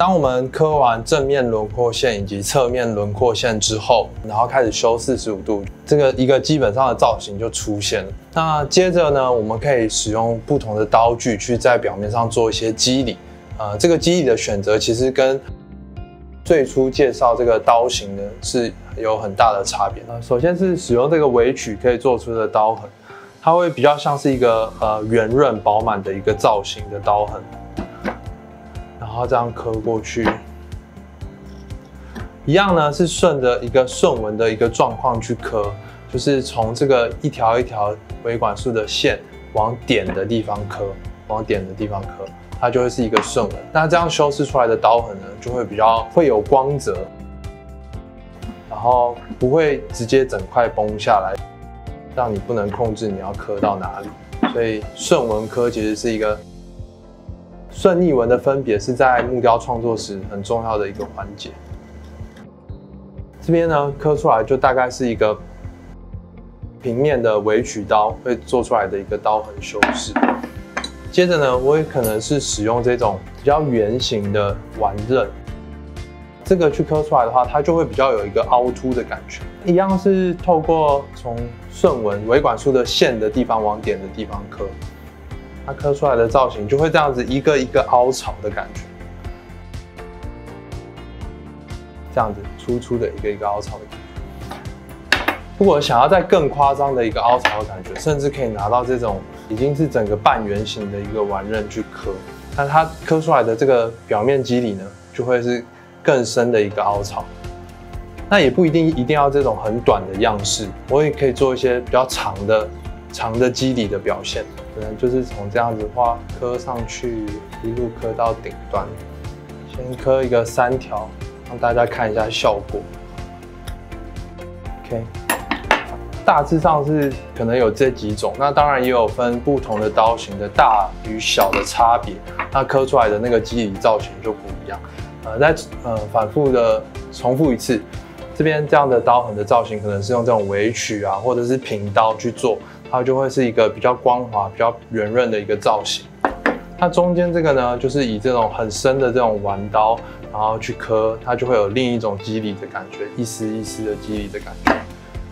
当我们刻完正面轮廓线以及侧面轮廓线之后，然后开始修四十五度，这个一个基本上的造型就出现了。那接着呢，我们可以使用不同的刀具去在表面上做一些肌理。呃，这个肌理的选择其实跟最初介绍这个刀型呢是有很大的差别。呃，首先是使用这个尾曲可以做出的刀痕，它会比较像是一个呃圆润饱满的一个造型的刀痕。然后这样刻过去，一样呢是顺着一个顺纹的一个状况去刻，就是从这个一条一条维管束的线往点的地方刻，往点的地方刻，它就会是一个顺纹。那这样修饰出来的刀痕呢，就会比较会有光泽，然后不会直接整块崩下来，让你不能控制你要刻到哪里。所以顺纹刻其实是一个。顺逆纹的分别是在木雕创作时很重要的一个环节。这边呢，刻出来就大概是一个平面的尾曲刀会做出来的一个刀痕修饰。接着呢，我也可能是使用这种比较圆形的丸刃，这个去刻出来的话，它就会比较有一个凹凸的感觉。一样是透过从顺纹尾管束的线的地方往点的地方刻。它刻出来的造型就会这样子，一个一个凹槽的感觉，这样子粗粗的一个一个凹槽的感觉。如果想要再更夸张的一个凹槽的感觉，甚至可以拿到这种已经是整个半圆形的一个完刃去刻，那它刻出来的这个表面肌理呢，就会是更深的一个凹槽。那也不一定一定要这种很短的样式，我也可以做一些比较长的长的肌理的表现。可能就是从这样子画刻上去，一路刻到顶端。先刻一个三条，让大家看一下效果。OK，大致上是可能有这几种，那当然也有分不同的刀型的大与小的差别，那刻出来的那个肌理造型就不一样。呃，再呃反复的重复一次，这边这样的刀痕的造型可能是用这种尾曲啊，或者是平刀去做。它就会是一个比较光滑、比较圆润的一个造型。它中间这个呢，就是以这种很深的这种弯刀，然后去刻，它就会有另一种肌理的感觉，一丝一丝的肌理的感觉。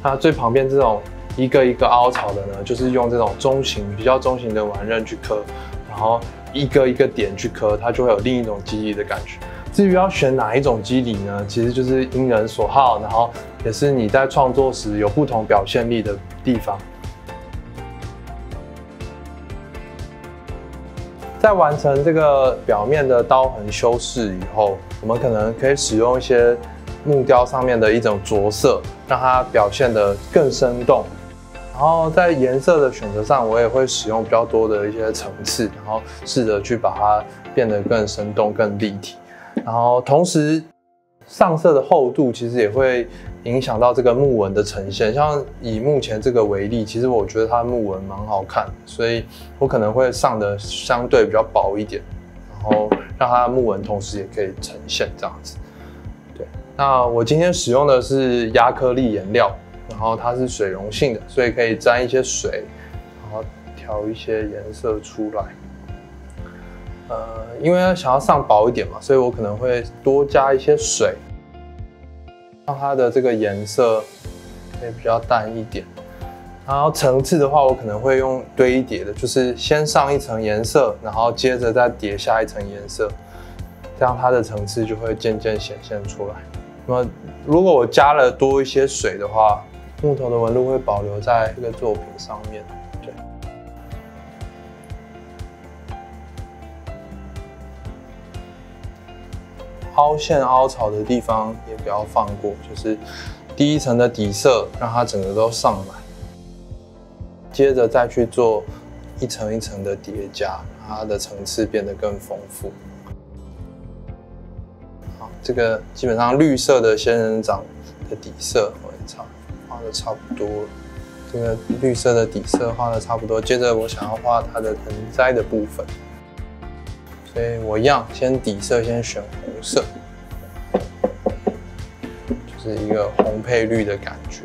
那最旁边这种一个一个凹槽的呢，就是用这种中型、比较中型的丸刃去刻，然后一个一个点去刻，它就会有另一种肌理的感觉。至于要选哪一种肌理呢，其实就是因人所好，然后也是你在创作时有不同表现力的地方。在完成这个表面的刀痕修饰以后，我们可能可以使用一些木雕上面的一种着色，让它表现得更生动。然后在颜色的选择上，我也会使用比较多的一些层次，然后试着去把它变得更生动、更立体。然后同时，上色的厚度其实也会影响到这个木纹的呈现。像以目前这个为例，其实我觉得它木纹蛮好看，所以我可能会上的相对比较薄一点，然后让它木纹同时也可以呈现这样子。对，那我今天使用的是亚克力颜料，然后它是水溶性的，所以可以沾一些水，然后调一些颜色出来。呃，因为想要上薄一点嘛，所以我可能会多加一些水，让它的这个颜色可以比较淡一点。然后层次的话，我可能会用堆叠的，就是先上一层颜色，然后接着再叠下一层颜色，这样它的层次就会渐渐显现出来。那么如果我加了多一些水的话，木头的纹路会保留在这个作品上面。凹陷凹槽的地方也不要放过，就是第一层的底色让它整个都上满，接着再去做一层一层的叠加，它的层次变得更丰富。好，这个基本上绿色的仙人掌的底色我也差画的差不多了，这个绿色的底色画的差不多，接着我想要画它的盆栽的部分。所以我一样，先底色先选红色，就是一个红配绿的感觉。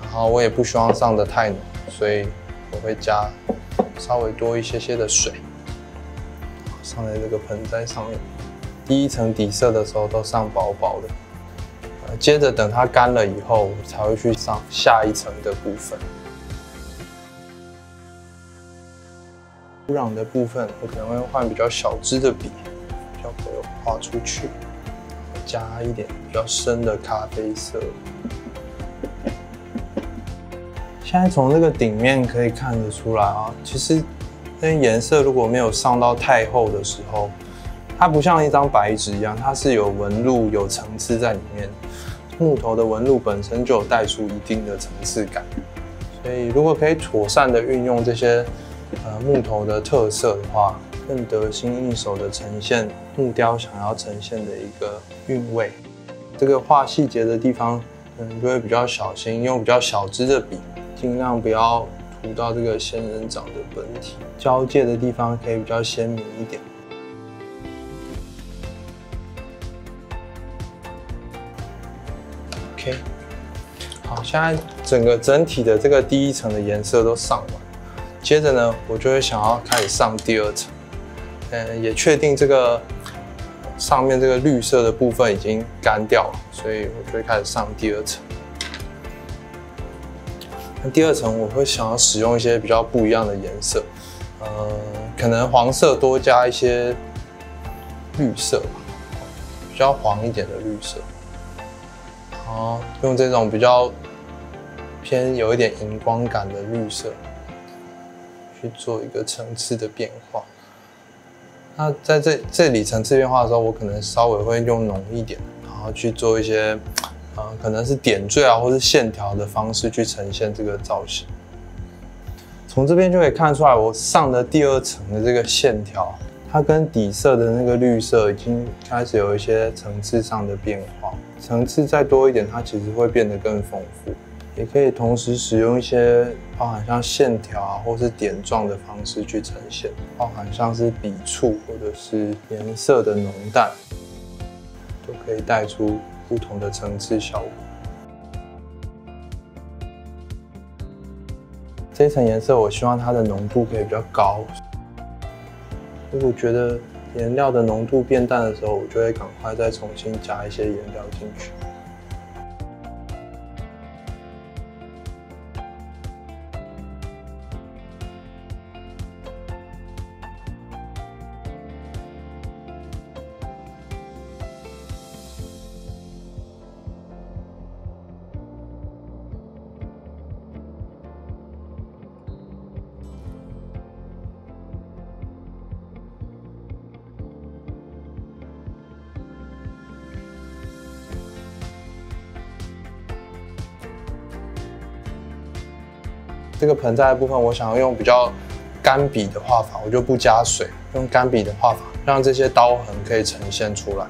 然后我也不希望上的太浓，所以我会加稍微多一些些的水，上在这个盆栽上面。第一层底色的时候都上薄薄的，接着等它干了以后，才会去上下一层的部分。土壤的部分，我可能会换比较小支的笔，比较不会画出去，加一点比较深的咖啡色。现在从这个顶面可以看得出来啊，其实那颜色如果没有上到太厚的时候，它不像一张白纸一样，它是有纹路、有层次在里面。木头的纹路本身就有带出一定的层次感，所以如果可以妥善的运用这些呃木头的特色的话，更得心应手的呈现木雕想要呈现的一个韵味。这个画细节的地方，嗯，就会比较小心，用比较小支的笔。尽量不要涂到这个仙人掌的本体，交界的地方可以比较鲜明一点。OK，好，现在整个整体的这个第一层的颜色都上完，接着呢，我就会想要开始上第二层。嗯，也确定这个上面这个绿色的部分已经干掉了，所以我就会开始上第二层。那第二层我会想要使用一些比较不一样的颜色，呃，可能黄色多加一些绿色吧，比较黄一点的绿色，好，用这种比较偏有一点荧光感的绿色去做一个层次的变化。那在这这里层次变化的时候，我可能稍微会用浓一点，然后去做一些。呃，可能是点缀啊，或是线条的方式去呈现这个造型。从这边就可以看出来，我上的第二层的这个线条，它跟底色的那个绿色已经开始有一些层次上的变化。层次再多一点，它其实会变得更丰富。也可以同时使用一些包含像线条啊，或是点状的方式去呈现，包含像是笔触或者是颜色的浓淡，都可以带出。不同的层次效果。这一层颜色，我希望它的浓度可以比较高。如果觉得颜料的浓度变淡的时候，我就会赶快再重新加一些颜料进去。这个盆栽的部分，我想要用比较干笔的画法，我就不加水，用干笔的画法，让这些刀痕可以呈现出来。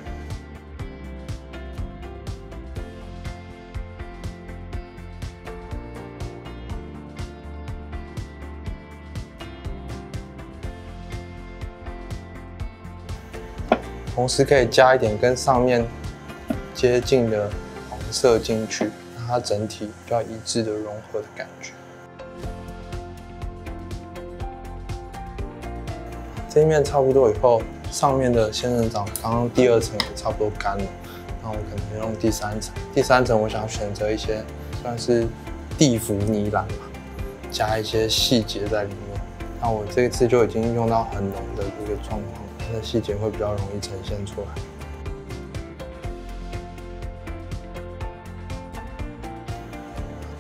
同时可以加一点跟上面接近的黄色进去，让它整体比较一致的融合的感觉。这一面差不多以后，上面的仙人掌刚刚第二层也差不多干了，那我可能用第三层。第三层我想选择一些算是地府泥蓝吧，加一些细节在里面。那我这次就已经用到很浓的一个状况，它的细节会比较容易呈现出来。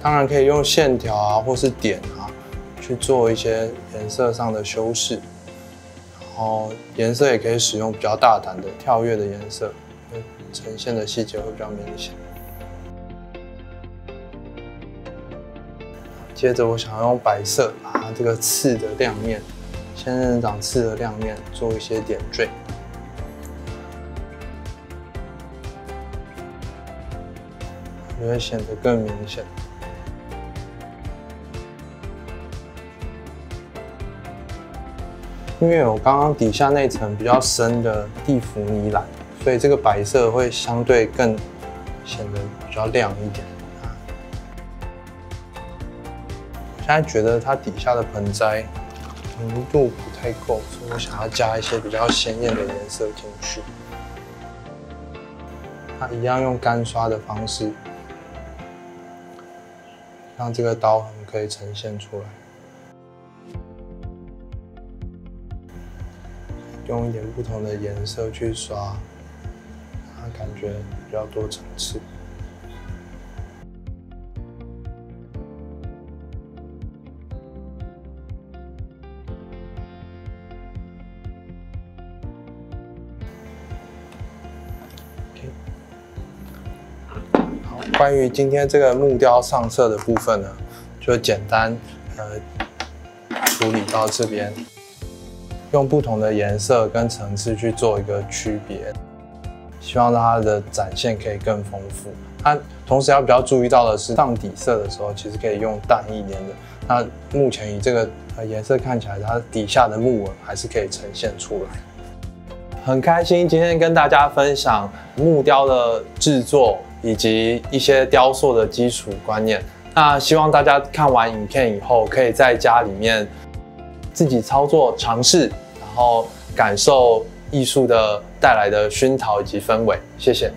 当然可以用线条啊，或是点啊，去做一些颜色上的修饰。哦，颜色也可以使用比较大胆的跳跃的颜色，呈现的细节会比较明显。接着我想用白色把它这个刺的亮面，仙人掌刺的亮面做一些点缀，就会显得更明显。因为我刚刚底下那层比较深的地府泥蓝，所以这个白色会相对更显得比较亮一点。我现在觉得它底下的盆栽浓度不太够，所以我想要加一些比较鲜艳的颜色进去。那一样用干刷的方式，让这个刀痕可以呈现出来。用一点不同的颜色去刷，它感觉比较多层次。好，关于今天这个木雕上色的部分呢，就简单呃处理到这边。用不同的颜色跟层次去做一个区别，希望它的展现可以更丰富。它同时要比较注意到的是，上底色的时候，其实可以用淡一点的。那目前以这个颜色看起来，它底下的木纹还是可以呈现出来。很开心今天跟大家分享木雕的制作以及一些雕塑的基础观念。那希望大家看完影片以后，可以在家里面自己操作尝试。然后感受艺术的带来的熏陶以及氛围，谢谢。